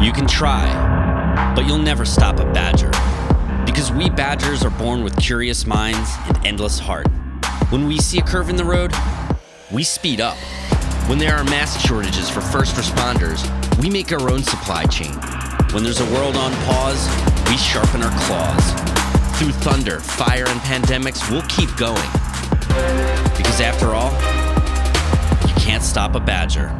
You can try, but you'll never stop a badger. Because we badgers are born with curious minds and endless heart. When we see a curve in the road, we speed up. When there are mask shortages for first responders, we make our own supply chain. When there's a world on pause, we sharpen our claws. Through thunder, fire, and pandemics, we'll keep going. Because after all, you can't stop a badger.